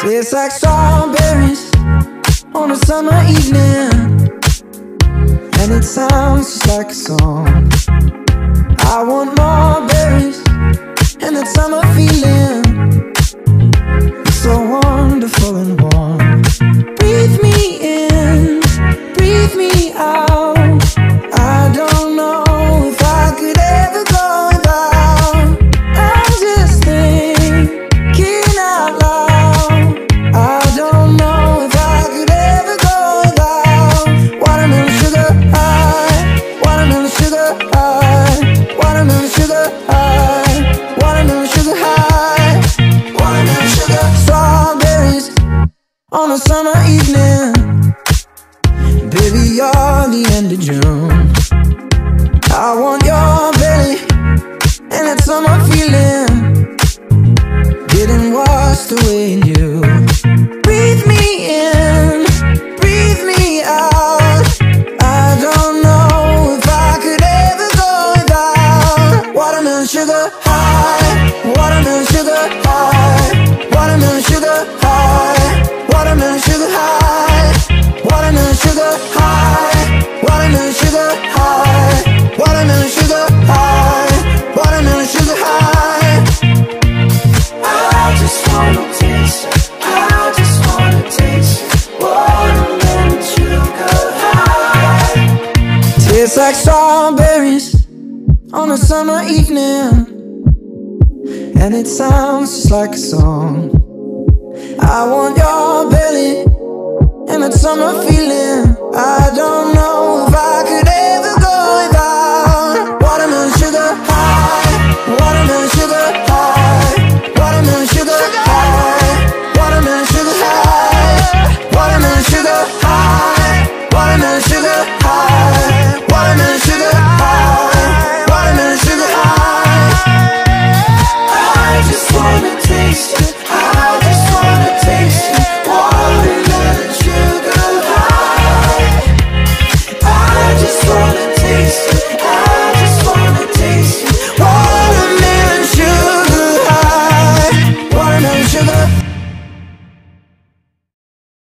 Tastes like strawberries on a summer evening. And it sounds just like a song. I want more berries on a summer evening. Baby, you're the end of June. I want your belly and that summer feeling. Getting washed away in you Tastes like strawberries on a summer evening, and it sounds just like a song. I want your belly and that summer feeling. I don't